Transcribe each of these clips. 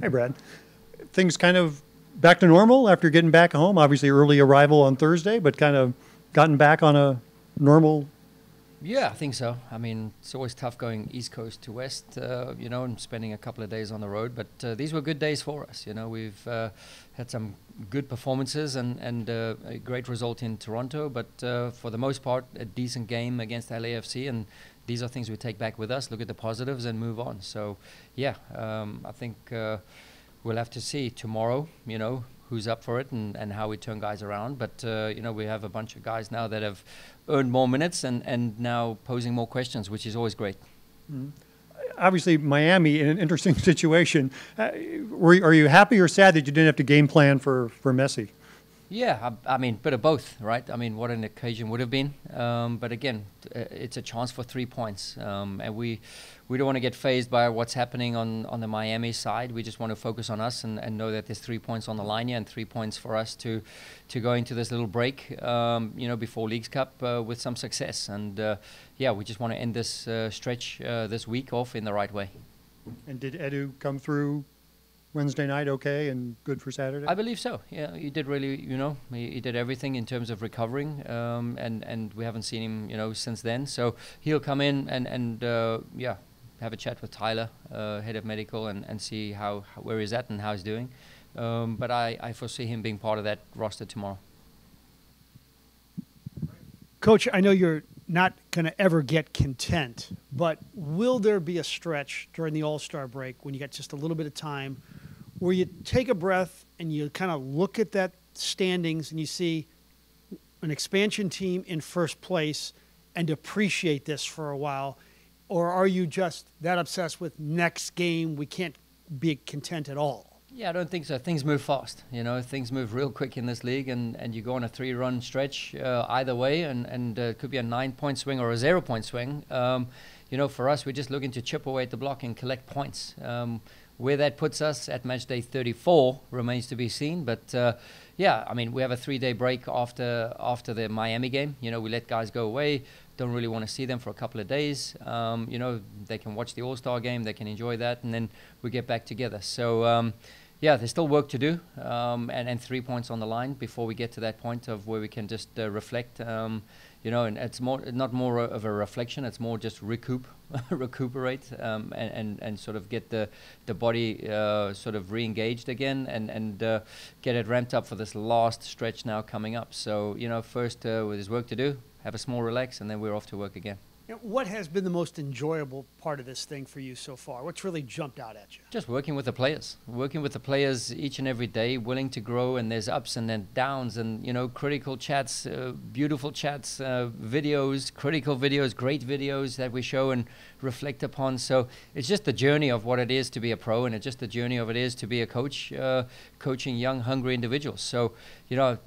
Hi, Brad. Things kind of back to normal after getting back home. Obviously, early arrival on Thursday, but kind of gotten back on a normal. Yeah, I think so. I mean, it's always tough going east coast to west, uh, you know, and spending a couple of days on the road. But uh, these were good days for us. You know, we've uh, had some good performances and and uh, a great result in Toronto. But uh, for the most part, a decent game against LAFC, and these are things we take back with us. Look at the positives and move on. So, yeah, um, I think uh, we'll have to see tomorrow. You know, who's up for it and, and how we turn guys around. But uh, you know, we have a bunch of guys now that have earned more minutes and, and now posing more questions, which is always great. Mm-hmm. Obviously, Miami in an interesting situation. Uh, were, are you happy or sad that you didn't have to game plan for, for Messi? Yeah, I, I, mean, bit of both, right? I mean, what an occasion would have been. Um, but again, uh, it's a chance for three points, um, and we we don't want to get phased by what's happening on on the Miami side. We just want to focus on us and, and know that there's three points on the line here and three points for us to to go into this little break, um, you know, before Leagues Cup uh, with some success. And uh, yeah, we just want to end this uh, stretch uh, this week off in the right way. And did Edu come through Wednesday night okay and good for Saturday? I believe so. Yeah, he did really, you know, he, he did everything in terms of recovering, um, and and we haven't seen him, you know, since then. So he'll come in and and uh, yeah, have a chat with Tyler, uh, head of medical, and and see how where he's at and how he's doing. Um, but I I foresee him being part of that roster tomorrow. Coach, I know you're not going to ever get content, but will there be a stretch during the All Star break when you get just a little bit of time where you take a breath and you kind of look at that standings and you see an expansion team in first place and appreciate this for a while? Or are you just that obsessed with next game? We can't be content at all. Yeah, I don't think so. Things move fast. You know, things move real quick in this league, and, and you go on a three run stretch uh, either way, and, and uh, it could be a nine point swing or a zero point swing. Um, you know, for us, we're just looking to chip away at the block and collect points. Um, where that puts us at match day 34 remains to be seen. But uh, yeah, I mean, we have a three-day break after after the Miami game. You know, we let guys go away. Don't really want to see them for a couple of days. Um, you know, they can watch the All-Star game. They can enjoy that, and then we get back together. So. Um, yeah, there's still work to do, um, and, and three points on the line before we get to that point of where we can just uh, reflect. Um, you know, and it's more not more of a reflection; it's more just recoup, recuperate, um, and, and and sort of get the the body uh, sort of re-engaged again, and and uh, get it ramped up for this last stretch now coming up. So you know, first uh, there's work to do. Have a small relax, and then we're off to work again. What has been the most enjoyable part of this thing for you so far? What's really jumped out at you? Just working with the players, working with the players each and every day, willing to grow, and there's ups and then downs, and you know, critical chats, uh, beautiful chats, uh, videos, critical videos, great videos that we show and reflect upon. So it's just the journey of what it is to be a pro, and it's just the journey of it is to be a coach, uh, coaching young, hungry individuals. So you know,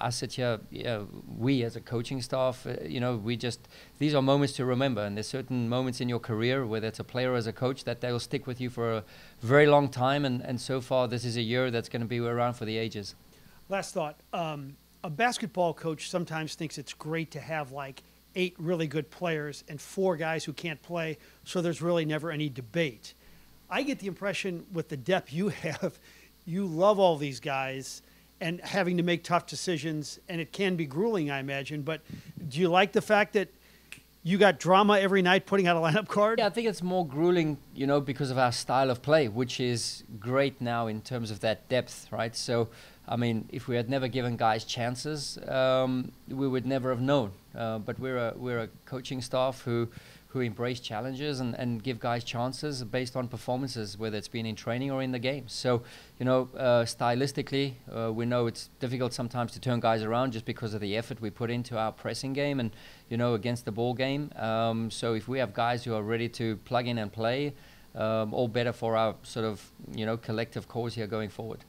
I sit here, you know, we as a coaching staff, uh, you know, we just, these are moments to remember. And there's certain moments in your career, whether it's a player or as a coach, that they'll stick with you for a very long time. And, and so far, this is a year that's going to be around for the ages. Last thought. Um, a basketball coach sometimes thinks it's great to have like eight really good players and four guys who can't play, so there's really never any debate. I get the impression with the depth you have, you love all these guys and having to make tough decisions, and it can be grueling, I imagine. But do you like the fact that you got drama every night putting out a lineup card? Yeah, I think it's more grueling, you know, because of our style of play, which is great now in terms of that depth, right? So, I mean, if we had never given guys chances, um, we would never have known. Uh, but we're a we're a coaching staff who who embrace challenges and, and give guys chances based on performances, whether it's been in training or in the game. So, you know, uh, stylistically, uh, we know it's difficult sometimes to turn guys around just because of the effort we put into our pressing game and, you know, against the ball game. Um, so if we have guys who are ready to plug in and play, um, all better for our sort of, you know, collective cause here going forward.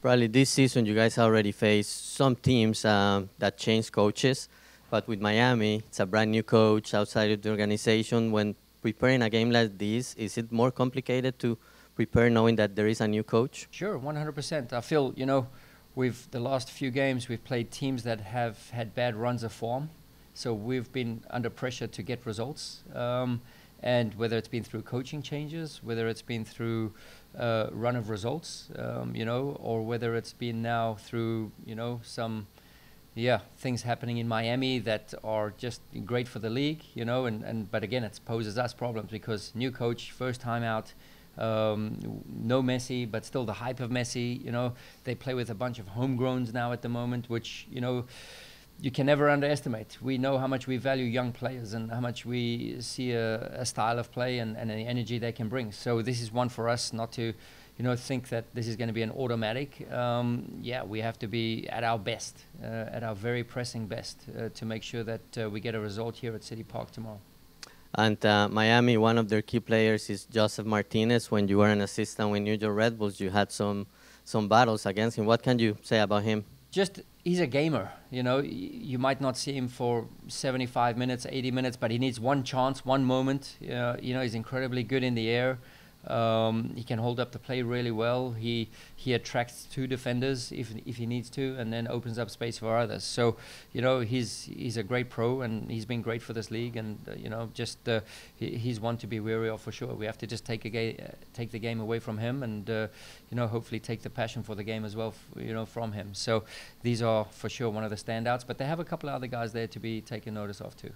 Probably this season you guys already faced some teams um, that changed coaches. But with Miami, it's a brand new coach outside of the organization. When preparing a game like this, is it more complicated to prepare knowing that there is a new coach? Sure, 100%. I feel, you know, we've the last few games we've played teams that have had bad runs of form, so we've been under pressure to get results. Um, and whether it's been through coaching changes, whether it's been through uh, run of results, um, you know, or whether it's been now through, you know, some, yeah, things happening in Miami that are just great for the league, you know, and, and but again, it poses us problems because new coach, first time out, um, no Messi, but still the hype of Messi, you know, they play with a bunch of homegrowns now at the moment, which, you know, you can never underestimate. We know how much we value young players and how much we see a, a style of play and, and the energy they can bring. So this is one for us not to, you know, think that this is going to be an automatic. Um, yeah, we have to be at our best, uh, at our very pressing best, uh, to make sure that uh, we get a result here at City Park tomorrow. And uh, Miami, one of their key players is Josef Martinez. When you were an assistant with New York Red Bulls, you had some some battles against him. What can you say about him? just he's a gamer. You know, you might not see him for 75 minutes, 80 minutes, but he needs one chance, one moment. Uh, you know, he's incredibly good in the air. Um, he can hold up the play really well. He he attracts two defenders if if he needs to, and then opens up space for others. So, you know, he's he's a great pro, and he's been great for this league. And uh, you know, just uh, he, he's one to be wary of for sure. We have to just take a ga- uh, take the game away from him, and uh, you know, hopefully take the passion for the game as well, f- you know, from him. So, these are for sure one of the standouts. But they have a couple of other guys there to be taken notice of too.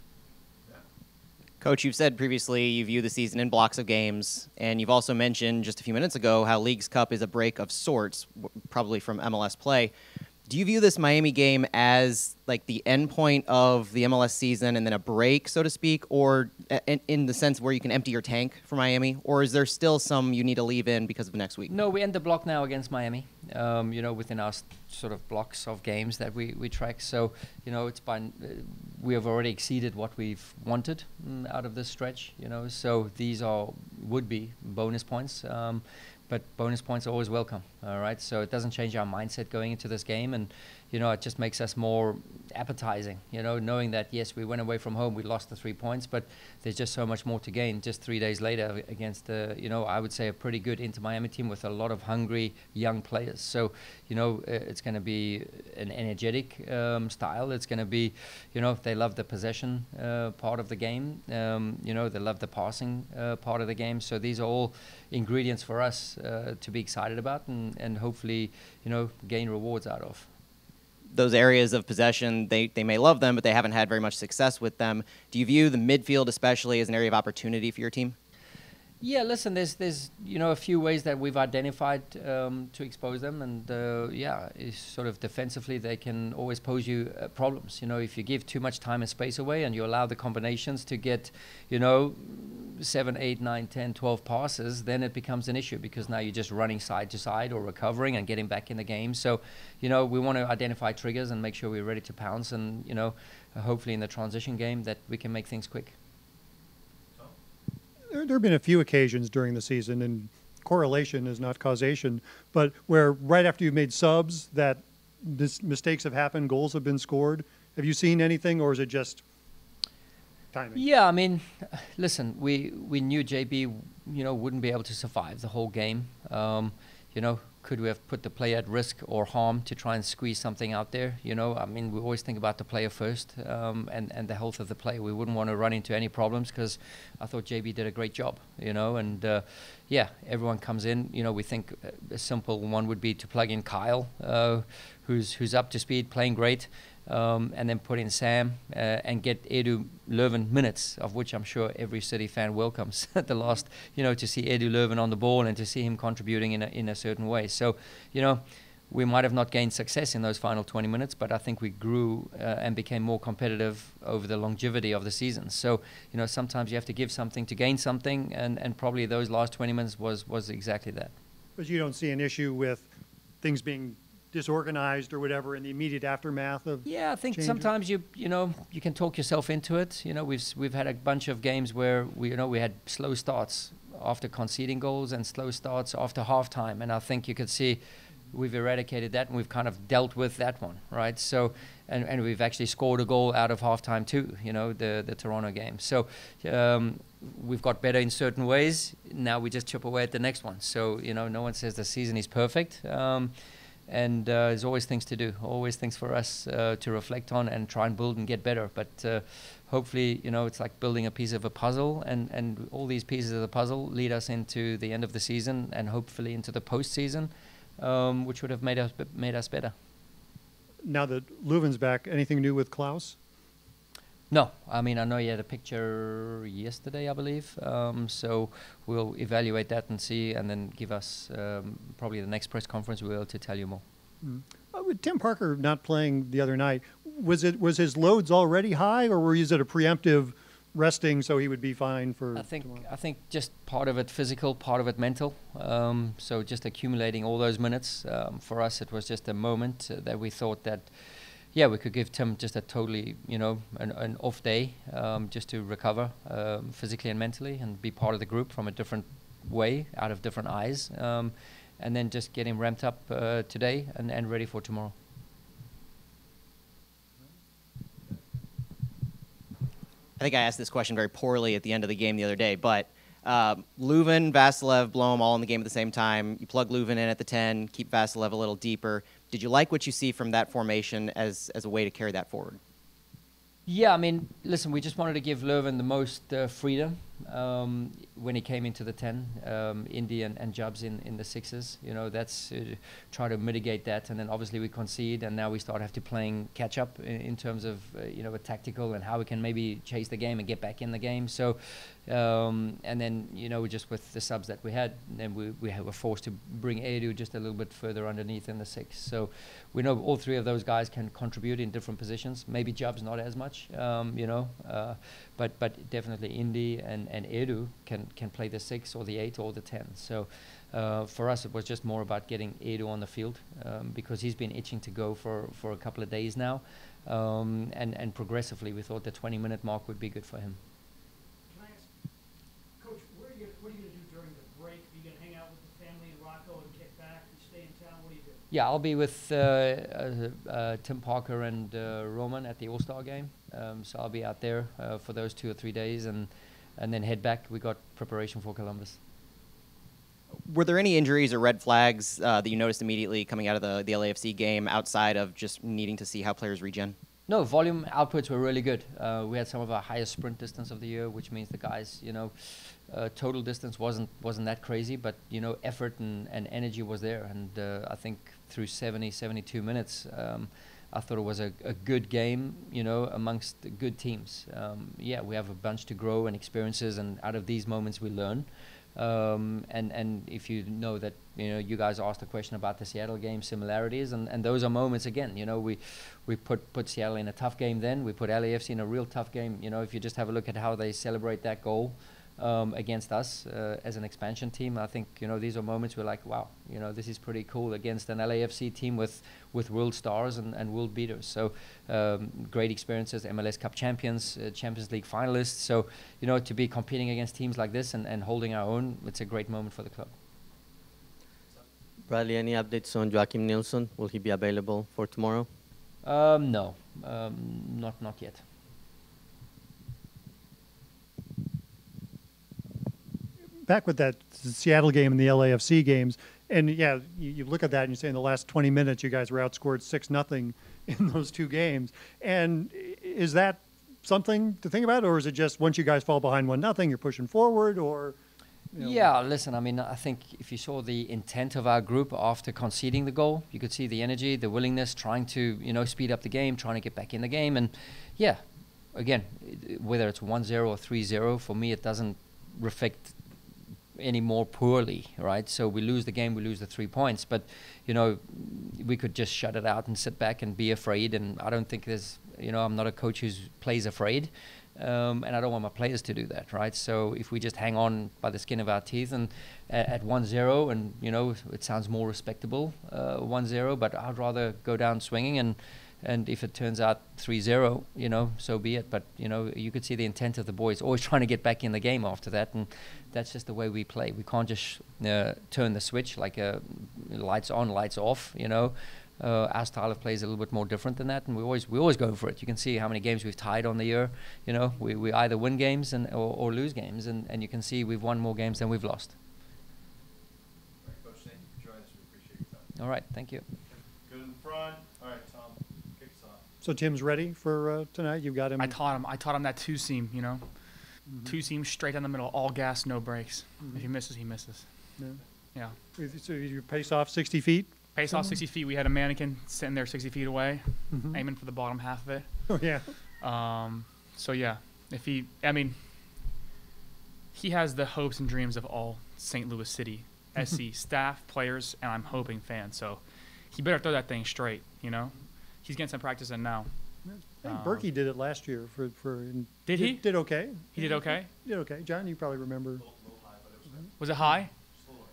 Coach, you've said previously you view the season in blocks of games, and you've also mentioned just a few minutes ago how Leagues Cup is a break of sorts, probably from MLS play. Do you view this Miami game as like the end point of the MLS season and then a break, so to speak, or in, in, the sense where you can empty your tank for Miami, or is there still some you need to leave in because of next week? No, we end the block now against Miami. Um, you know, within our sort of blocks of games that we, we track. So you know, it's by we have already exceeded what we've wanted mm, out of this stretch. You know, so these are would be bonus points. Um, but bonus points are always welcome. All right, so it doesn't change our mindset going into this game, and you know, it just makes us more appetizing. You know, knowing that yes, we went away from home, we lost the three points, but there's just so much more to gain. Just three days later against, uh, you know, I would say a pretty good Inter Miami team with a lot of hungry young players. So, you know, it's going to be an energetic um, style. It's going to be, you know, they love the possession uh, part of the game. Um, you know, they love the passing uh, part of the game. So these are all ingredients for us uh, to be excited about and, and hopefully, you know, gain rewards out of those areas of possession, they, they may love them, but they haven't had very much success with them. Do you view the midfield, especially, as an area of opportunity for your team? Yeah, listen, there's there's you know a few ways that we've identified um, to expose them, and uh, yeah, sort of defensively they can always pose you uh, problems. You know, if you give too much time and space away, and you allow the combinations to get, you know, seven, eight, nine, ten, twelve passes, then it becomes an issue because now you're just running side to side or recovering and getting back in the game. So, you know, we want to identify triggers and make sure we're ready to pounce, and you know, hopefully in the transition game that we can make things quick there, have been a few occasions during the season, and correlation is not causation, but where right after you've made subs that mis- mistakes have happened, goals have been scored. Have you seen anything, or is it just timing? Yeah, I mean, listen, we we knew JB, you know, wouldn't be able to survive the whole game. Um, you know, could we have put the player at risk or harm to try and squeeze something out there? You know, I mean, we always think about the player first um, and, and the health of the player. We wouldn't want to run into any problems because I thought JB did a great job, you know, and uh, yeah, everyone comes in. You know, we think a simple one would be to plug in Kyle, uh, who's, who's up to speed, playing great um, and then put in Sam uh, and get Edu Löwen minutes, of which I'm sure every City fan welcomes at the last, you know, to see Edu Löwen on the ball and to see him contributing in a, in a certain way. So, you know, we might have not gained success in those final 20 minutes, but I think we grew uh, and became more competitive over the longevity of the season. So, you know, sometimes you have to give something to gain something, and, and probably those last 20 minutes was, was exactly that. But you don't see an issue with things being disorganized or whatever in the immediate aftermath of yeah i think changes? sometimes you you know you can talk yourself into it. You know we've we've had a bunch of games where we you know we had slow starts after conceding goals and slow starts after halftime. And i think you could see we've eradicated that and we've kind of dealt with that one right? So and, and we've actually scored a goal out of halftime too you know the the toronto game. So um, we've got better in certain ways. Now we just chip away at the next one. So you know no one says the season is perfect. Um, and uh, there's always things to do, always things for us uh, to reflect on and try and build and get better. But uh, hopefully, you know, it's like building a piece of a puzzle, and, and all these pieces of the puzzle lead us into the end of the season and hopefully into the postseason, um, which would have made us made us better. Now that Löwen's back, anything new with Klauss? No, I mean I know you had a picture yesterday, I believe. Um, so we'll evaluate that and see, and then give us um, probably the next press conference. We'll be able to tell you more. Mm. Uh, with Tim Parker not playing the other night, was it was his loads already high, or were you at a preemptive resting so he would be fine for? I think tomorrow? I think just part of it physical, part of it mental. Um, so just accumulating all those minutes um, for us, it was just a moment uh, that we thought that yeah, we could give Tim just a totally, you know, an, an off day um, just to recover um, physically and mentally and be part of the group from a different way, out of different eyes, um, and then just get him ramped up uh, today and, and ready for tomorrow. I think I asked this question very poorly at the end of the game the other day, but uh, Löwen, Vassilev, Blom all in the game at the same time. You plug Löwen in at the 10, keep Vassilev a little deeper. Did you like what you see from that formation as, as a way to carry that forward? Yeah, I mean, listen, we just wanted to give Löwen the most uh, freedom um, when he came into the 10, um, Indy and, and Jubs in, in the sixes. You know, that's uh, try to mitigate that. And then obviously we concede, and now we start have to playing catch up in, in terms of, uh, you know, a tactical and how we can maybe chase the game and get back in the game. So, um, and then, you know, just with the subs that we had, then we, we were forced to bring Edu just a little bit further underneath in the six. So we know all three of those guys can contribute in different positions. Maybe Jubs not as much, um, you know, uh, but but definitely Indy and, and Edu can, can play the six or the eight or the ten. So uh, for us, it was just more about getting Edu on the field um, because he's been itching to go for, for a couple of days now. Um, and, and progressively, we thought the 20 minute mark would be good for him. Can I ask, Coach, where are you, what are you going to do during the break? Are you going to hang out with the family in Rocco and kick back and stay in town? What do you do? Yeah, I'll be with uh, uh, uh, Tim Parker and uh, Roman at the All Star game. Um, so I'll be out there uh, for those two or three days and, and then head back. We got preparation for Columbus. Were there any injuries or red flags uh, that you noticed immediately coming out of the, the LAFC game outside of just needing to see how players regen? No, volume outputs were really good. Uh, we had some of our highest sprint distance of the year, which means the guys, you know, uh, total distance wasn't wasn't that crazy, but you know, effort and, and energy was there. And uh, I think through 70, 72 minutes, um, I thought it was a, a good game, you know, amongst good teams. Um, yeah, we have a bunch to grow and experiences, and out of these moments we learn. Um, and and if you know that you know you guys asked a question about the Seattle game similarities and, and those are moments again you know we we put put Seattle in a tough game then we put LAFC in a real tough game you know if you just have a look at how they celebrate that goal um, against us uh, as an expansion team. I think you know these are moments we're like, wow, you know this is pretty cool against an LAFC team with with world stars and, and world beaters. So um, great experiences, MLS Cup champions, uh, Champions League finalists. So you know to be competing against teams like this and, and holding our own, it's a great moment for the club. Bradley, any updates on Joakim Nilsson? Will he be available for tomorrow? Um, no, um, not not yet. Back with that Seattle game and the LAFC games, and yeah, you, you, look at that and you say in the last 20 minutes you guys were outscored six nothing in those two games. And is that something to think about, or is it just once you guys fall behind one nothing, you're pushing forward, or? You know? Yeah, listen. I mean, I think if you saw the intent of our group after conceding the goal, you could see the energy, the willingness, trying to you know speed up the game, trying to get back in the game, and yeah, again, whether it's 1-0 or 3-0, for me it doesn't reflect any more poorly, right? So we lose the game, we lose the three points. But you know, we could just shut it out and sit back and be afraid. And I don't think there's, you know, I'm not a coach who plays afraid, um, and I don't want my players to do that, right? So if we just hang on by the skin of our teeth and uh, at 1-0, and you know, it sounds more respectable, uh, 1-0. But I'd rather go down swinging and and if it turns out 3-0 you know so be it but you know you could see the intent of the boys always trying to get back in the game after that and that's just the way we play we can't just uh, turn the switch like uh, lights on lights off you know uh, our style of play is a little bit more different than that, and we always we always go for it. You can see how many games we've tied on the year. You know, we, we either win games and or, or lose games, and, and you can see we've won more games than we've lost. All right, thank you for joining us. We appreciate your time. All right, thank you. Good in front. All right, Tom, kick us off. So Tim's ready for uh, tonight. You've got him. I taught him. I taught him that two seam. You know, two seam straight down the middle, all gas, no brakes. If he misses, he misses. Yeah. Yeah. So you pace off 60 feet. Pace off 60 feet. We had a mannequin sitting there 60 feet away, Mhm. aiming for the bottom half of it. Oh yeah. Um, so yeah, if he, I mean, he has the hopes and dreams of all St. Louis City SC staff, players, and I'm hoping fans. So he better throw that thing straight. You know, he's getting some practice in now. I think Um, Bürki did it last year for for. and Did he? Did okay. He did okay. Did okay. John, you probably remember. Was it high?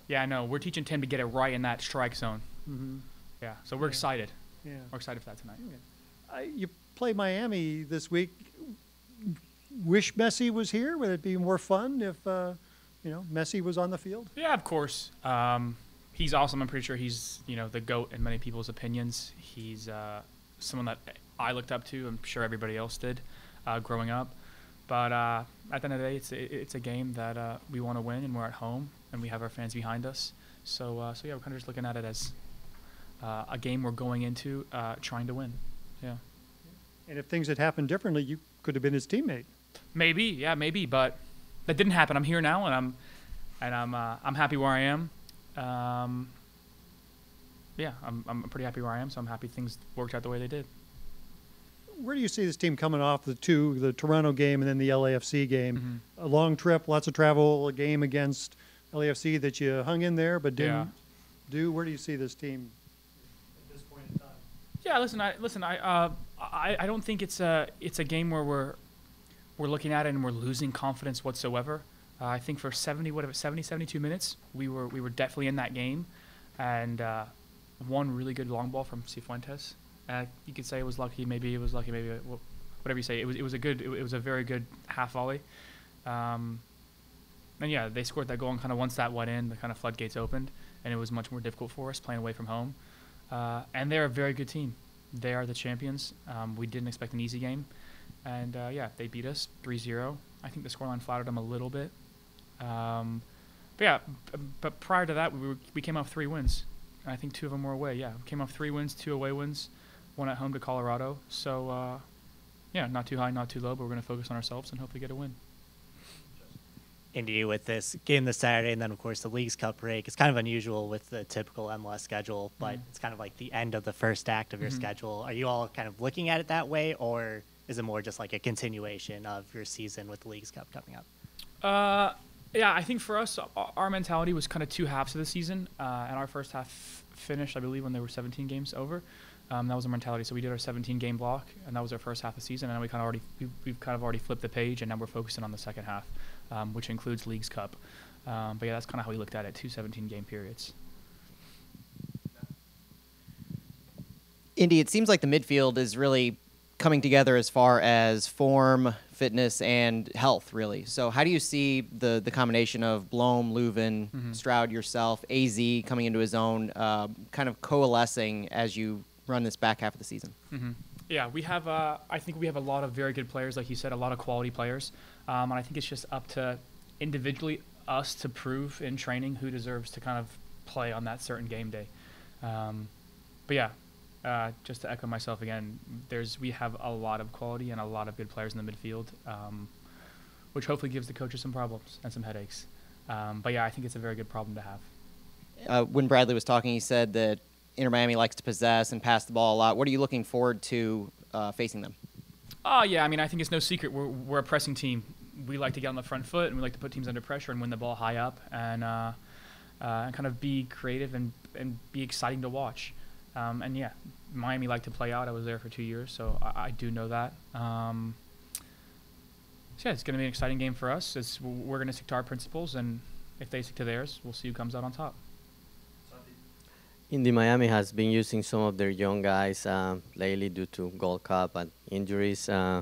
Yeah, no. We're teaching Tim to get it right in that strike zone. hmm Yeah, so we're Yeah. excited. Yeah. We're excited for that tonight. I, you play Miami this week. Wish Messi was here. Would it be more fun if uh, you know Messi was on the field? Yeah, of course. Um, he's awesome. I'm pretty sure he's you know the goat in many people's opinions. He's uh, someone that I looked up to. I'm sure everybody else did uh, growing up. But uh, at the end of the day, it's a, it's a game that uh, we want to win, and we're at home, and we have our fans behind us. So uh, so yeah, we're kind of just looking at it as uh, a game we're going into uh, trying to win. Yeah. And if things had happened differently, you could have been his teammate. Maybe, yeah, maybe, but that didn't happen. I'm here now, and I'm, and I'm, uh, I'm happy where I am. Um, yeah, I'm, I'm pretty happy where I am. So I'm happy things worked out the way they did. Where do you see this team coming off the two, the Toronto game and then the LAFC game? Mm-hmm. A long trip, lots of travel, a game against LAFC that you hung in there but didn't Yeah. do. Where do you see this team at this point in time? Yeah, listen, I listen, I, uh, I, I don't think it's a, it's a game where we're, we're looking at it and we're losing confidence whatsoever. Uh, I think for 70, whatever, 70, 72 minutes, we were, we were definitely in that game, and uh, one really good long ball from Cifuentes. Uh, you could say it was lucky, maybe it was lucky, maybe wh- whatever you say. It was, it was a good, it, was a very good half volley. Um, and yeah, they scored that goal, and kind of once that went in, the kind of floodgates opened, and it was much more difficult for us playing away from home. Uh, and they're a very good team. They are the champions. Um, we didn't expect an easy game. And uh, yeah, they beat us 3 0. I think the scoreline flattered them a little bit. Um, but yeah, but prior to that, we, were, we came off three wins. I think two of them were away. Yeah, came off three wins, two away wins, one at home to Colorado. So uh, yeah, not too high, not too low, but we're going to focus on ourselves and hopefully get a win. Indy with this game this Saturday, and then of course the League's Cup break. It's kind of unusual with the typical MLS schedule, but it's kind of like the end of the first act of your Mhm. schedule. Are you all kind of looking at it that way, or is it more just like a continuation of your season with the League's Cup coming up? Uh, yeah, I think for us, our- mentality was kind of two halves of the season, uh, and our first half finished, I believe, when there were 17 games over. Um, that was our mentality. So we did our 17 game block, and that was our first half of the season. And we kind of already we, we've kind of already flipped the page, and now we're focusing on the second half, um, which includes Leagues Cup. Um, but yeah, that's kind of how we looked at it: two 17 game periods. Indy, it seems like the midfield is really coming together as far as form, fitness, and health, really. So, how do you see the the combination of Blom, Löwen, Mhm. Stroud, yourself, AZ coming into his own, uh, kind of coalescing as you run this back half of the season? hmm Yeah, we have. Uh, I think we have a lot of very good players, like you said, a lot of quality players, um, and I think it's just up to individually us to prove in training who deserves to kind of play on that certain game day. Um, but yeah, uh, just to echo myself again, there's we have a lot of quality and a lot of good players in the midfield, um, which hopefully gives the coaches some problems and some headaches. Um, but yeah, I think it's a very good problem to have. Uh, when Bradley was talking, he said that Inter Miami likes to possess and pass the ball a lot. What are you looking forward to uh, facing them? Oh yeah, I mean I think it's no secret we're we're a pressing team. We like to get on the front foot and we like to put teams under pressure and win the ball high up and uh, uh, and kind of be creative and and be exciting to watch. Um, and yeah, Miami liked to play out. I was there for two years, so I, I do know that. Um, so yeah, it's going to be an exciting game for us. It's, we're going to stick to our principles, and if they stick to theirs, we'll see who comes out on top. Indy Miami has been using some of their young guys um, lately due to Gold Cup and injuries. Uh,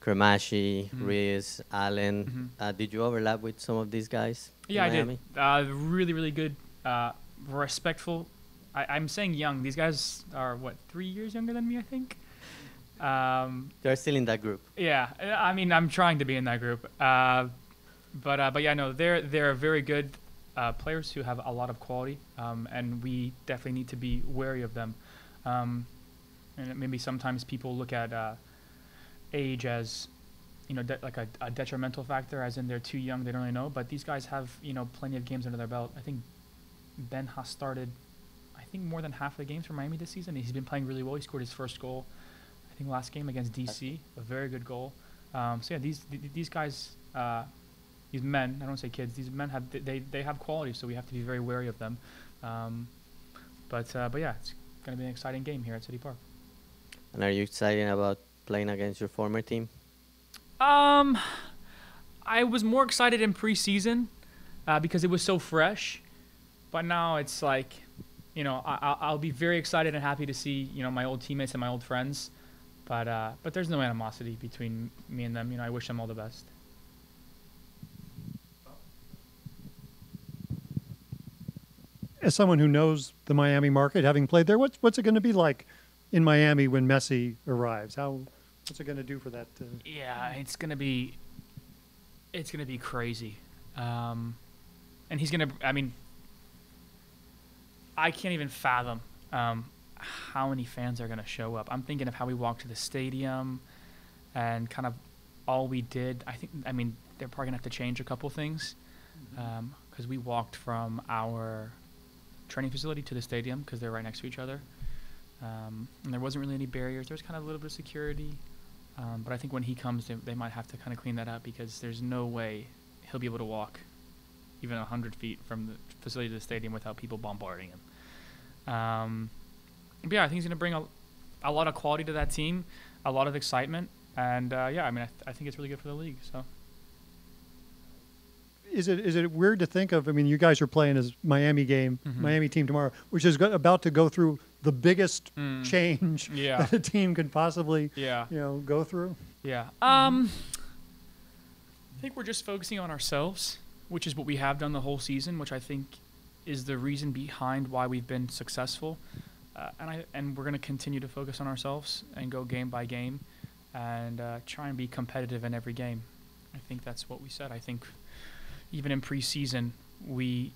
Cremaschi, Mhm. Reese, Allen. Mhm. Uh, did you overlap with some of these guys? in Yeah, I Miami? did. Uh, really, really good, uh, respectful. I, I'm saying young. These guys are what three years younger than me, I think. Um, They're still in that group. yeah, I mean, I'm trying to be in that group. Uh, but uh, but yeah, no, they're they're very good uh, players who have a lot of quality, um, and we definitely need to be wary of them. Um, and maybe sometimes people look at uh, age as you know de- like a, a detrimental factor, as in they're too young, they don't really know. But these guys have you know plenty of games under their belt. I think Ben has started, think more than half of the games for Miami this season. He's been playing really well. He scored his first goal, I think last game against DC, a very good goal. Um, so yeah, these th- th- these guys, uh, these men, I don't say kids. These men have th- they they have quality, so we have to be very wary of them. Um, but uh, but yeah, it's gonna be an exciting game here at City Park. And are you excited about playing against your former team? Um, I was more excited in preseason uh, because it was so fresh, but now it's like, you know, I, I'll- I'll be very excited and happy to see you know my old teammates and my old friends, but uh, but there's no animosity between me and them. You know, I wish them all the best. As someone who knows the Miami market, having played there, what's what's it going to be like in Miami when Messi arrives? How what's it going to do for that? Uh, Yeah, it's gonna be, it's gonna be crazy, um, and he's gonna. I mean, I can't even fathom um, how many fans are gonna show up. I'm thinking of how we walked to the stadium, and kind of all we did. I think. I mean, they're probably gonna have to change a couple things, because we walked from our training facility to the stadium because they're right next to each other. Um, and there wasn't really any barriers. There was kind of a little bit of security. Um, but I think when he comes, they, they might have to kind of clean that up because there's no way he'll be able to walk even 100 feet from the facility to the stadium without people bombarding him. Um, but yeah, I think he's going to bring a, a lot of quality to that team, a lot of excitement. And uh, yeah, I mean, I, th- I think it's really good for the league. So is it is it weird to think of? I mean, you guys are playing as Miami game, Mhm. Miami team tomorrow, which is go- about to go through the biggest Mm. change Yeah. that a team could possibly, yeah, you know, go through. yeah. Um, I think we're just focusing on ourselves, which is what we have done the whole season, which I think is the reason behind why we've been successful. Uh, and I and we're going to continue to focus on ourselves and go game by game, and uh, try and be competitive in every game. I think that's what we said. I think even in preseason we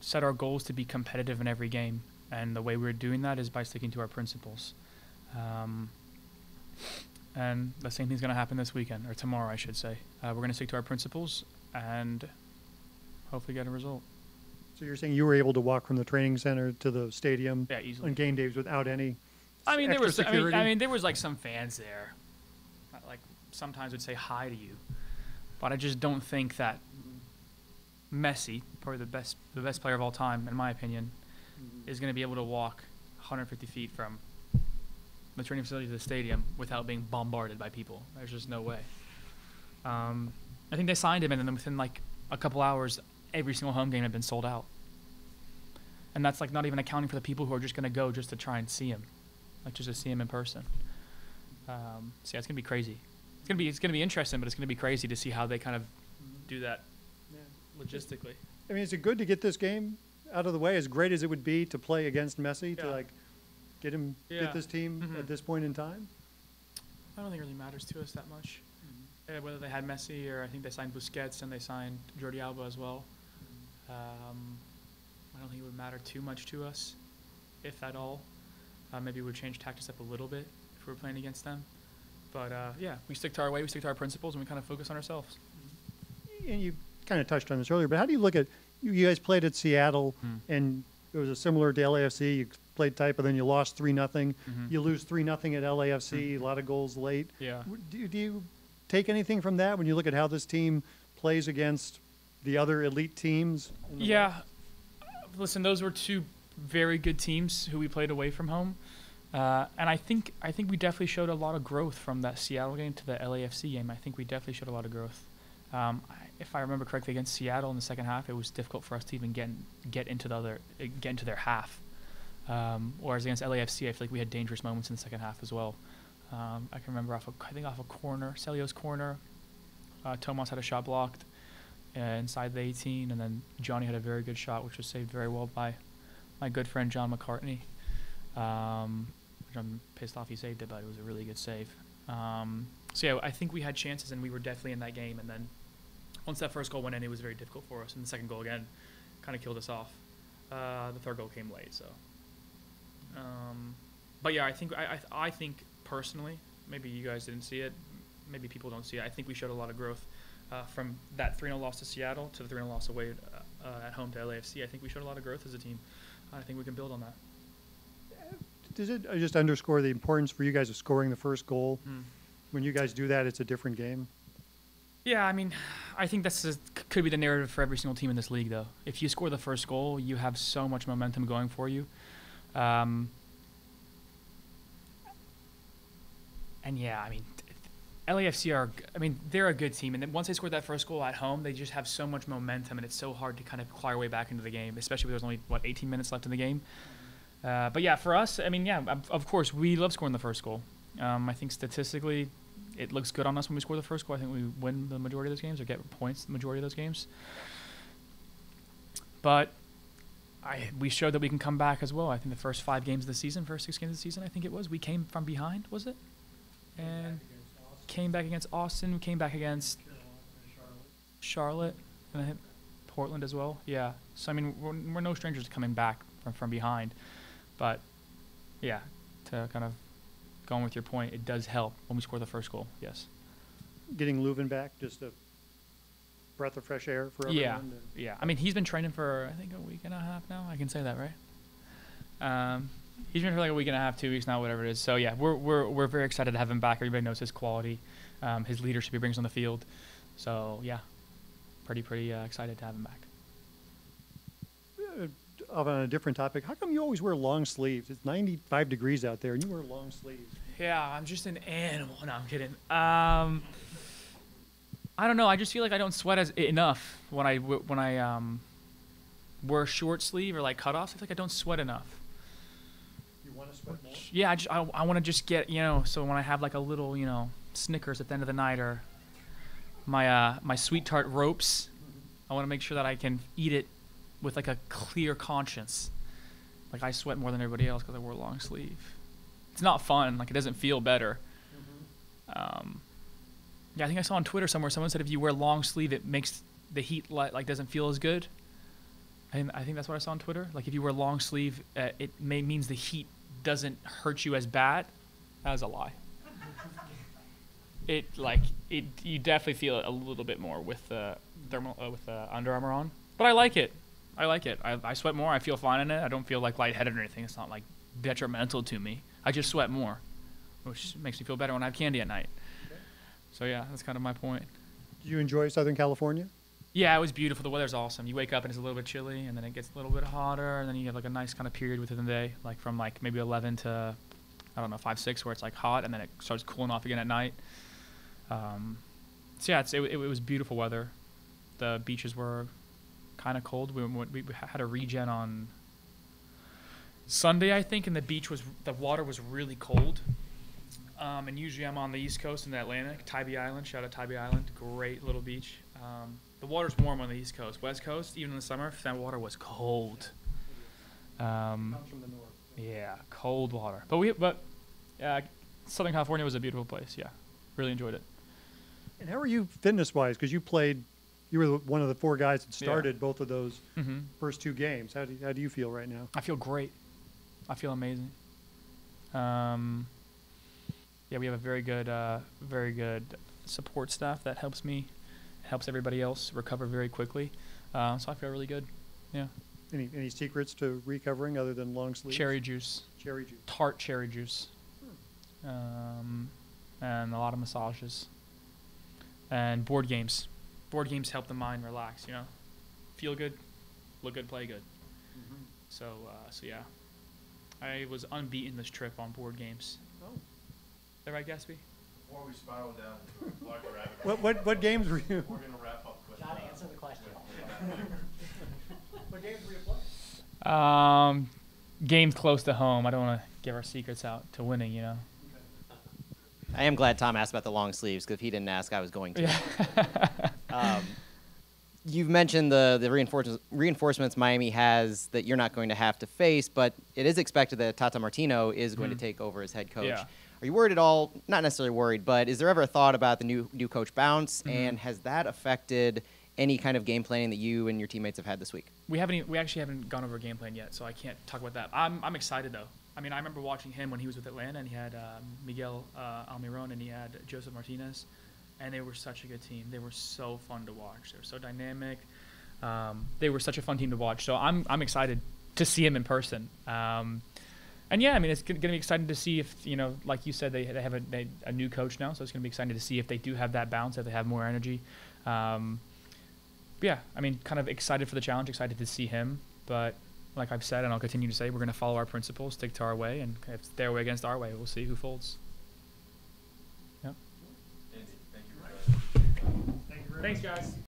set our goals to be competitive in every game, and the way we're doing that is by sticking to our principles. Um, and the same thing's going to happen this weekend or tomorrow, I should say. Uh, we're going to stick to our principles and hopefully get a result. So you're saying you were able to walk from the training center to the stadium Yeah, easily. on game days without any I mean, there was. I mean. I mean, there was like some fans there, that, like sometimes would say hi to you, but I just don't think that Messi, probably the best, the best player of all time, in my opinion, is going to be able to walk 150 feet from the training facility to the stadium without being bombarded by people. There's just no way. Um, I think they signed him, in and then within like a couple hours, every single home game had been sold out. And that's like not even accounting for the people who are just going to go just to try and see him like just to see him in person. Um, so yeah, it's gonna be crazy. It's gonna be it's gonna be interesting, but it's gonna be crazy to see how they kind of do that logistically. I mean, is it good to get this game out of the way? As great as it would be to play against Messi, to like get him, Yeah. get this team Mhm. at this point in time. I don't think it really matters to us that much. Uh, whether they had Messi or I think they signed Busquets and they signed Jordi Alba as well. Um, I don't think it would matter too much to us, if at all. Uh, maybe we would change tactics up a little bit if we were playing against them. But uh, yeah, we stick to our way, we stick to our principles, and we kind of focus on ourselves. And you kind of touched on this earlier, but how do you look at you, you guys played at Seattle, Hmm. and it was a similar to LAFC. You played tight, but then you lost three nothing. Mhm. You lose three nothing at LAFC. A lot of goals late. Yeah. Do, do you take anything from that when you look at how this team plays against the other elite teams? Yeah. Listen, those were two very good teams who we played away from home, uh, and I think I think we definitely showed a lot of growth from that Seattle game to the LAFC game. I think we definitely showed a lot of growth. Um, if I remember correctly, against Seattle in the second half, it was difficult for us to even get get into the other get into their half. Um, whereas against LAFC, I feel like we had dangerous moments in the second half as well. Um, I can remember off a, I think off a corner, Celio's corner, uh, Tomas had a shot blocked inside the 18, and then Johnny had a very good shot, which was saved very well by my good friend John McCarthy. Um, which I'm pissed off he saved it, but it was a really good save. Um, so yeah, I think we had chances, and we were definitely in that game. And then once that first goal went in, it was very difficult for us, and the second goal again kind of killed us off. Uh, the third goal came late, so. Um, but yeah, I think I, I I think personally, maybe you guys didn't see it, maybe people don't see it. I think we showed a lot of growth uh, from that 3-0 loss to Seattle to the 3-0 loss away uh, at home to LAFC. I think we showed a lot of growth as a team. I think we can build on that. Does it just underscore the importance for you guys of scoring the first goal? Mm. When you guys do that, it's a different game. Yeah, I mean, I think that's a, could be the narrative for every single team in this league, though. If you score the first goal, you have so much momentum going for you. Um, and yeah, I mean, LAFC are, I mean, they're a good team. And then once they scored that first goal at home, they just have so much momentum, and it's so hard to kind of claw your way back into the game, especially when there's only, what, 18 minutes left in the game. Uh, but yeah, for us, I mean, yeah, of, course, we love scoring the first goal. Um, I think statistically, it looks good on us when we score the first goal. I think we win the majority of those games or get points the majority of those games. But I we showed that we can come back as well. I think the first five games of the season, first six games of the season, I think it was, we came from behind, was it? And came back against Austin. We came back against Charlotte, and I think Portland as well. Yeah. So I mean, we're, we're no strangers to coming back from from behind, but yeah, to kind of going with your point, it does help when we score the first goal. Yes. Getting Löwen back, just a breath of fresh air for Yeah, everyone. and- yeah. I mean, he's been training for I think a week and a half now. I can say that, right? Um, he's been for like a week and a half, two weeks now, whatever it is. So yeah, we're we're we're very excited to have him back. Everybody knows his quality, um, his leadership he brings on the field. So yeah, pretty pretty uh, excited to have him back. Uh, On a different topic, how come you always wear long sleeves? It's 95 degrees out there, and you wear long sleeves. Yeah, I'm just an animal. No, I'm kidding. Um, I don't know. I just feel like I don't sweat as enough when I when I um wear short sleeve or like cutoffs. I feel like I don't sweat enough. You want to sweat more? Yeah, I just I, I want to just get you know. So when I have like a little you know Snickers at the end of the night or my uh my sweet tart ropes, I want to make sure that I can eat it with like a clear conscience. Like I sweat more than everybody else because I wore a long sleeve. It's not fun. Like it doesn't feel better. Um, yeah, I think I saw on Twitter somewhere someone said if you wear long sleeve, it makes the heat li- like doesn't feel as good. I think, I think that's what I saw on Twitter. Like if you wear long sleeve, uh, it may means the heat doesn't hurt you as bad. That was a lie. It like it you definitely feel it a little bit more with the thermal uh, with the Under Armour on, but I like it. I like it. I, I sweat more. I feel fine in it. I don't feel like lightheaded or anything. It's not like detrimental to me. I just sweat more, which makes me feel better when I have candy at night. So yeah, that's kind of my point. Do you enjoy Southern California? Yeah, it was beautiful. The weather's awesome. You wake up and it's a little bit chilly, and then it gets a little bit hotter, and then you have like a nice kind of period within the day, like from like maybe 11 to I don't know five six, where it's like hot, and then it starts cooling off again at night. Um, so yeah, it's, it, it was beautiful weather. The beaches were kind of cold. We, we had a regen on Sunday, I think, and the beach was the water was really cold. Um, and usually I'm on the East Coast in the Atlantic, Tybee Island. Shout out to Tybee Island, great little beach. Um, the water's warm on the East Coast. West Coast, even in the summer, that water was cold. Um, Comes from the north. yeah, cold water. But we, but uh, Southern California was a beautiful place. Yeah, really enjoyed it. And how are you fitness-wise? Because you played, you were one of the four guys that Yeah. started both of those hmm first two games. How do you, how do you feel right now? I feel great. I feel amazing. Um, yeah, we have a very good, uh, very good support staff that helps me, helps everybody else recover very quickly. Uh, so I feel really good. Yeah, Any any secrets to recovering other than long sleeves? cherry juice, Cherry juice. tart cherry juice, um, and a lot of massages, and board games. Board games help the mind relax. You know, feel good, look good, play good. So, uh, so yeah, I was unbeaten this trip on board games. Oh. Is that right, Gatsby? Before we spiral down into a rabbit What what what games were you? we're gonna wrap up with. John, uh, answer the question. what games were you playing? Um, games close to home. I don't want to give our secrets out to winning. You know. I am glad Tom asked about the long sleeves because if he didn't ask, I was going to. Yeah. Um, you've mentioned the the reinforcements, reinforcements Miami has that you're not going to have to face, but it is expected that Tata Martino is going to Mhm. take over as head coach. Yeah. Are you worried at all? Not necessarily worried, but is there ever a thought about the new new coach bounce, Mhm. and has that affected any kind of game planning that you and your teammates have had this week? we haven't. e- We actually haven't gone over a game plan yet, so I can't talk about that. I'm I'm excited though. I mean, I remember watching him when he was with Atlanta, and he had um, Miguel uh, Almiron, and he had Josef Martinez, and they were such a good team. They were so fun to watch. They were so dynamic. Um, they were such a fun team to watch. So I'm I'm excited to see him in person. Um, and yeah, I mean, it's going to be exciting to see if you know, like you said, they they have a, they, a new coach now, so it's going to be exciting to see if they do have that bounce, if they have more energy. Um, yeah, I mean, kind of excited for the challenge, excited to see him, but like I've said, and I'll continue to say, we're going to follow our principles, stick to our way, and if it's their way against our way, we'll see who folds. Yep. Thanks, guys.